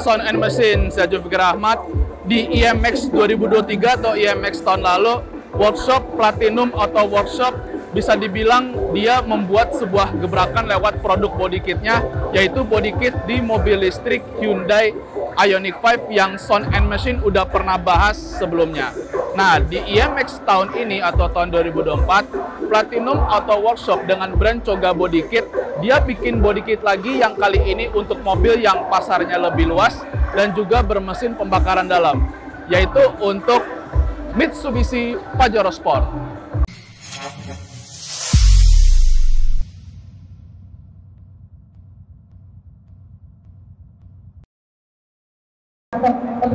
Sound and Machine, saya Zulfikar Ahmad di IMX 2023 atau IMX tahun lalu workshop Platinum atau workshop bisa dibilang dia membuat sebuah gebrakan lewat produk body kitnya yaitu body kit di mobil listrik Hyundai Ioniq 5 yang Sound and Machine udah pernah bahas sebelumnya. Nah, di IMX tahun ini atau tahun 2024, Platinum Auto Workshop dengan brand Coga Body Kit, dia bikin body kit lagi yang kali ini untuk mobil yang pasarnya lebih luas dan juga bermesin pembakaran dalam, yaitu untuk Mitsubishi Pajero Sport.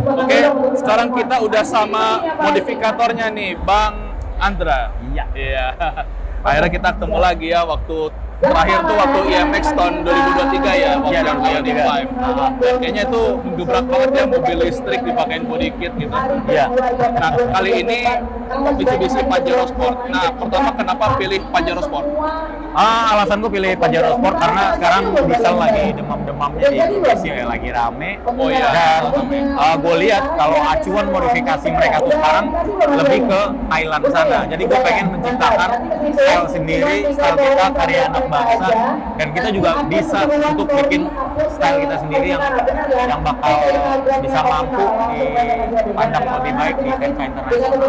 Oke, sekarang kita udah sama modifikatornya nih, Bang Andra. Iya. Iya. Akhirnya kita ketemu lagi ya waktu terakhir tuh waktu IMX tahun 2023 ya, waktu Iya, yang Ioniq 5. Dan kayaknya itu menggebrak banget ya mobil listrik dipakein body kit gitu. Iya. Nah, kali ini Mitsubishi Pajero Sport. Nah, pertama kenapa pilih Pajero Sport? Ah, alasan gue pilih Pajero Sport karena sekarang diesel lagi demam-demamnya di Indonesia ya, lagi rame. Oh iya. Dan uh, gue lihat kalau acuan modifikasi mereka tuh sekarang lebih ke Thailand sana. Jadi gue pengen menciptakan style sendiri, style kita karya anak bangsa, dan kita juga bisa untuk bikin style kita sendiri yang yang bakal bisa mampu dipandang lebih baik di kancah internasional.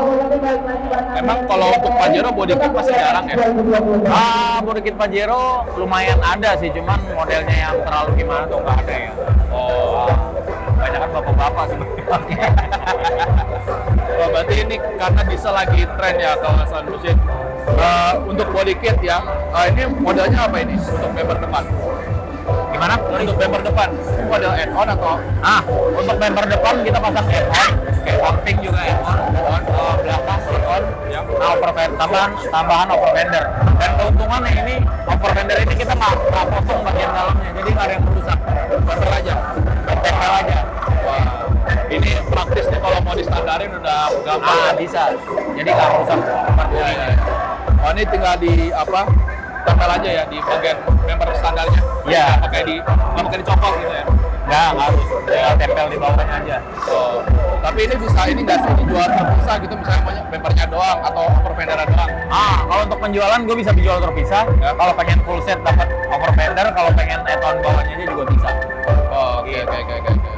Emang kalau untuk Pajero body kit masih jarang ya? Ah, body kit Pajero lumayan ada sih, cuman modelnya yang terlalu gimana tuh nggak ada ya. Oh, Banyak kan bapak-bapak sih. Oh, berarti ini karena bisa lagi tren ya kalau Sound Machine. Eh, untuk body kit ya, eh, ini modelnya apa ini untuk bumper depan? gimana? Untuk bumper depan, ini model add-on atau Ah, untuk bumper depan kita pasang add-on, kayak samping juga add-on, add-on, oh, belakang add-on, Ya. nah, overfender, tambahan, tambahan overfender. Dan keuntungannya ini, overfender ini kita nggak potong bagian dalamnya, jadi nggak ada yang merusak. bumper aja? Gampang. Ah, ya. bisa. Jadi nggak rusak tempat bodinya. iya. Oh, ini tinggal di apa? Tempel aja ya di bagian bumper standarnya. Iya. Nggak pakai di nggak pakai dicopot gitu ya. Nggak, nggak harus. Tinggal tempel di bawahnya aja. Oh, tapi ini bisa ini nggak sih dijual terpisah gitu misalnya banyak bumpernya doang atau overfender doang. Ah, kalau untuk penjualan gue bisa dijual terpisah. Ya. Kalau pengen full set dapat overfender, kalau pengen add-on bawahnya aja juga bisa. Oh, oke oke oke oke.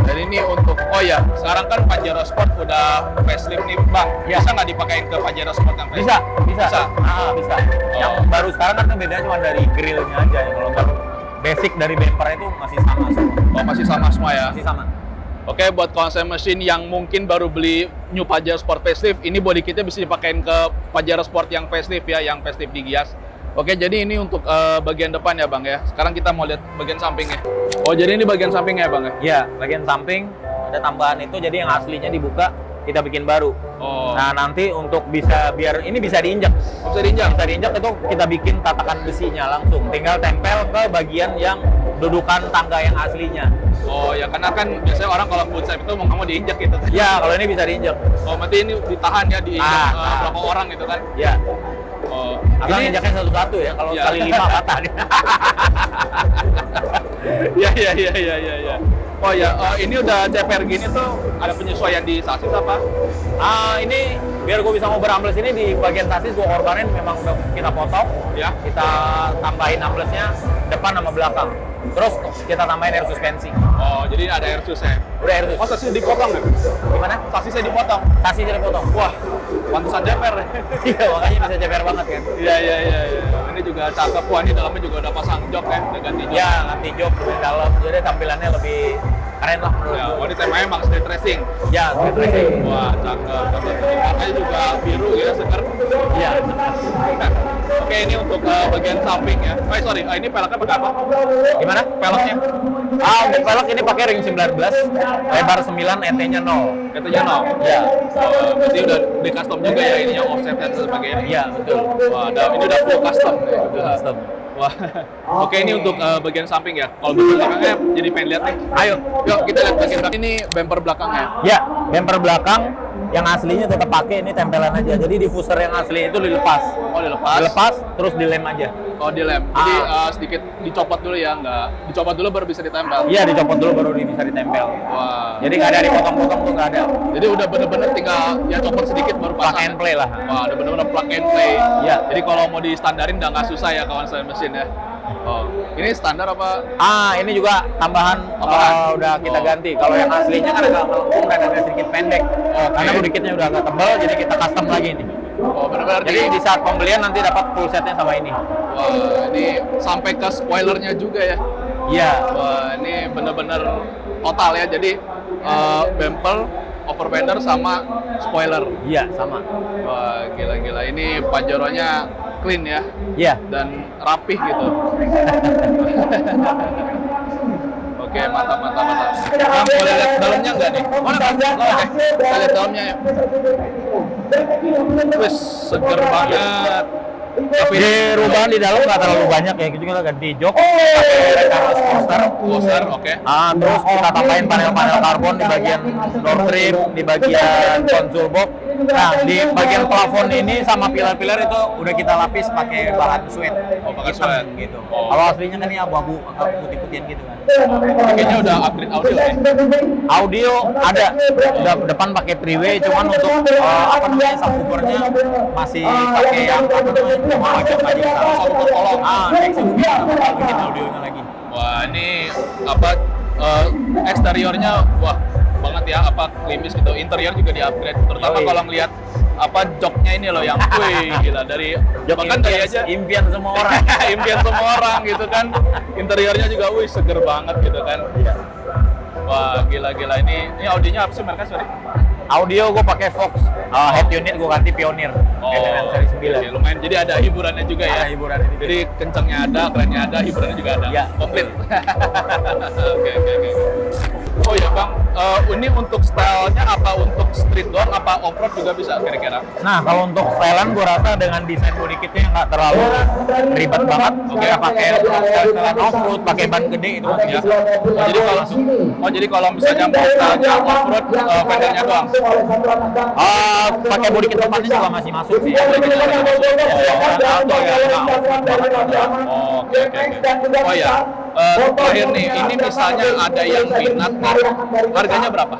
Dan ini untuk oh ya, sekarang kan Pajero Sport udah facelift nih, Bang. Ya. Bisa nggak dipakein ke Pajero Sport yang Bisa, facelift? bisa. Bisa. Ah, bisa. Yang Oh. baru sekarang kan bedanya cuma dari grillnya aja ya. Kalau untuk basic dari bumper itu masih sama semua. Oh, masih sama semua ya. Masih sama. Oke, buat konsep mesin yang mungkin baru beli New Pajero Sport facelift, ini body kitnya bisa dipakein ke Pajero Sport yang facelift ya, yang facelift digias. Oke, jadi ini untuk eh, bagian depan ya, Bang ya. Sekarang kita mau lihat bagian sampingnya. Oh, jadi ini bagian sampingnya ya, Bang ya? Iya, bagian samping ada tambahan itu jadi yang aslinya dibuka kita bikin baru. Oh, Nah, nanti untuk bisa biar ini bisa diinjak. Oh, bisa diinjak? Bisa diinjak itu kita bikin tatakan besinya langsung. Tinggal tempel ke bagian yang dudukan tangga yang aslinya. Oh, ya karena kan biasanya orang kalau food itu mau mau diinjak gitu. Ya, kalau ini bisa diinjak. Oh, berarti ini ditahan ya diinjak Ah, eh, ah. berapa orang gitu kan? Ya, Oh, asal ini satu-satu ya. Kalau Ya. kali lima patah ya ya ya ya ya ya. Oh ya, eh, ini udah CPR gini tuh ada penyesuaian di sasis apa? Ah, ini biar gue bisa ngobrol ambles ini di bagian sasis gue korbanin memang udah kita potong, Ya. kita tambahin amblesnya depan sama belakang. Terus kita tambahin air suspensi. Oh, jadi ada air sus ya? Udah air Oh, sus. sasisnya dipotong ya? Gimana? Sasisnya dipotong? Sasisnya dipotong. Wah, pantesan ya? Iya, makanya bisa ceper banget kan. Iya, iya, iya. iya. Ini juga cakep. Wah, ini dalamnya juga udah pasang jok ya, udah ganti jok. Ya, nanti job lebih dalam, jadi tampilannya lebih keren lah menurut Ya, gue. oh, ini temanya emang street racing. Ya, street racing. Wah, cakep. cakep. Warnanya juga biru ya, seger. Iya. Oke, ini untuk eh, bagian samping ya. Oh, sorry, eh, ini peleknya pakai apa? Gimana? Peleknya? Ah, untuk velg ini pakai ring 19, lebar 9, ET-nya 0. Katanya no. Ya. Oh, berarti udah di custom juga ya ininya offset dan sebagainya. Iya, betul. Wah, ada, ini udah full custom. ya. Full custom. Wah. Oke, ini untuk eh, bagian samping ya. Kalau bagian belakangnya jadi pengen lihat nih. Ayo. Yuk, kita lihat bagian belakang. Ini bumper belakangnya. Ya, bumper belakang yang aslinya tetap pakai ini tempelan aja. Jadi diffuser yang asli itu dilepas. Oh dilepas. Dilepas terus dilem aja. Oh dilem. Jadi Ah. uh, sedikit dicopot dulu ya, nggak dicopot dulu baru bisa ditempel. Iya dicopot dulu baru bisa ditempel. Wah. Jadi nggak ada dipotong-potong tuh nggak ada. Jadi udah bener-bener tinggal ya copot sedikit baru Plug pasang. and play lah. Wah, udah bener-bener plug and play. Iya. Jadi kalau mau di standarin udah nggak susah ya kawan saya mesin ya. Oh, ini standar apa? Ah ini juga tambahan eh, udah kita Oh. ganti. Kalau yang aslinya kan agak melengkung dan agak sedikit pendek. Oke. Karena bodykitnya udah agak tebal jadi kita custom lagi ini. Oh, bener-bener Jadi di saat pembelian nanti dapat full setnya sama ini. Wah, ini sampai ke spoilernya juga ya. Iya. Wah, ini bener-bener total ya. Jadi eh, bumper, over fender sama spoiler. Iya sama. Wah, gila-gila. Ini Pajero-nya clean ya Iya. dan rapih gitu. Oke, mantap, mantap, mantap. Bang, boleh lihat dalamnya nggak nih? Boleh, Bang. Oke, kita lihat dalamnya ya. Wih, seger banget. Tapi Di rubahan di dalam nggak terlalu banyak ya, kita juga ganti jok, pakai Recaro Sportster, Poster, oke. Ah, terus kita tambahin panel-panel karbon di bagian door trim, di bagian console box. Nah, di bagian plafon ini sama pilar-pilar itu udah kita lapis pakai bahan suede. Oh, pakai suede. gitu. Oh. Kalau aslinya kan ini abu-abu putih-putihan gitu kan. Kayaknya udah upgrade audio ya. Audio ada, udah depan pakai freeway, cuman untuk eh, apa namanya subwoofernya masih pakai yang apa namanya pajak aja kita. Subwoofer kolong. Ah, next kita bikin audionya lagi. Wah, ini apa eh, eksteriornya wah banget ya apa klimis gitu. Interior juga di-upgrade. Terutama Yoi. kalau ngelihat apa joknya ini loh yang wih gila dari Jok bahkan dari impian, aja impian semua orang. impian semua orang gitu kan. Interiornya juga wih seger banget gitu kan. Wah, gila-gila ini ini audionya apa sih mereka sorry? Audio gue pakai Fox, uh, head unit gue ganti Pioneer dengan seri 9. oke, lumayan. Jadi ada hiburannya juga ya. Ada hiburannya dikit. Jadi kencangnya ada, kerennya ada, hiburannya juga ada. Iya. Komplit. Oke, oke, oke. Oh ya bang, Eh, ini untuk stylenya apa street doang, apa off road juga bisa kira-kira? Nah kalau untuk stylean gue rasa dengan desain body kitnya nggak terlalu ribet banget, oke pakai style-stylean off road, pakai ban gede itu Ya. bisa. Oh, jadi kalau oh jadi kalau misalnya mau stylenya off road, uh, fendernya doang. Ah, pakai body kit depannya juga masih masuk sih. Body masih masuk. Ya, ya, off-road ya. Oh, oke oke oke. Oh ya, eh, terakhir nih, ini misalnya ada yang minat harganya berapa?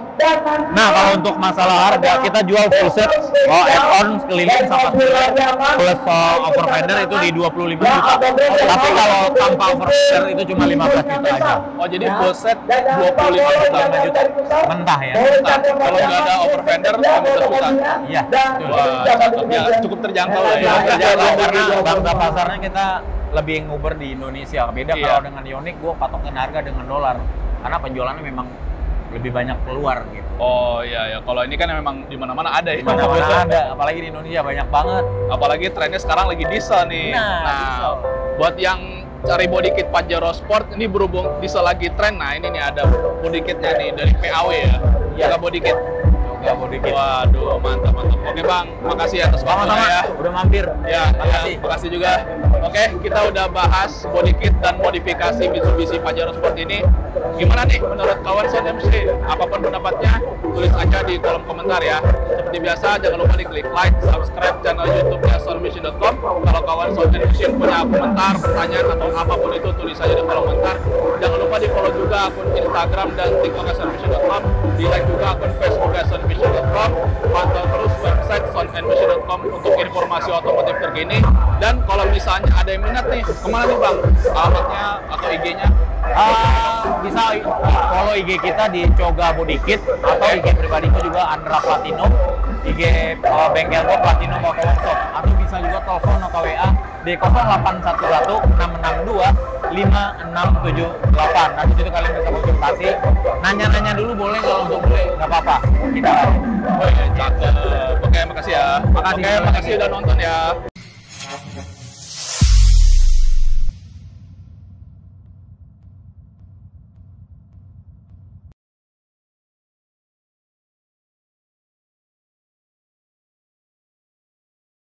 Nah kalau untuk masalah harga kita jual full set, oh add-on keliling sama plus uh, over fender itu di 25 juta. Tapi kalau tanpa over fender itu cuma 15 juta aja. Oh jadi full set 25 juta. 5 juta mentah ya. Nah, kalau nggak ada over fender 15 juta. Iya. Wah, cakep ya, cukup terjangkau lah ya. Terjangkau karena bangsa pasarnya kita lebih nguber di Indonesia. Beda Iya. kalau dengan Yonik, gue patokin harga dengan dolar. Karena penjualannya memang lebih banyak keluar gitu. Oh iya ya, kalau ini kan memang di mana-mana ada ya. Di mana-mana ada, apalagi di Indonesia banyak banget. Apalagi trennya sekarang lagi diesel nih. Nah, diesel. buat yang cari body kit Pajero Sport ini berhubung diesel lagi tren. Nah, ini nih ada body kitnya nih dari PAW ya. Iya. Body kit. Juga body kit. Waduh, mantap mantap. Oke, Bang. Makasih atas waktunya ya. udah mampir. Ya, makasih. ya, makasih juga. Oke, kita udah bahas body kit dan modifikasi Mitsubishi Pajero Sport ini. Gimana nih menurut kawan Sound MC? Apa pun pendapatnya, tulis aja di kolom komentar ya. Seperti biasa, jangan lupa di klik like, subscribe channel YouTube-nya soundmission.com. Kalau kawan Sound MC punya komentar, pertanyaan atau apa pun itu, tulis aja di kolom komentar. Jangan lupa di follow juga akun Instagram dan TikTok soundmission.com. Di like juga akun Facebook soundmission.com. Pantau terus website soundmission.com untuk informasi otomotif terkini. Dan kalau misalnya ada yang minat nih, ke mana nih bang? Alamatnya atau IG-nya? Ah, bisa follow IG kita di Coga Body Kit atau IG pribadiku juga Andra Platinum, IG uh, bengkel gua Platinum Auto Workshop atau bisa juga telepon atau WA di 0811 662 5678. Nah, di situ kalian bisa konsultasi. Nanya-nanya dulu boleh kalau untuk boleh nggak apa-apa. Kita iya, cakep. Oke, makasih ya. Makasih. Oke, makasih udah nonton ya.